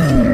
Mm-hmm.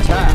attack.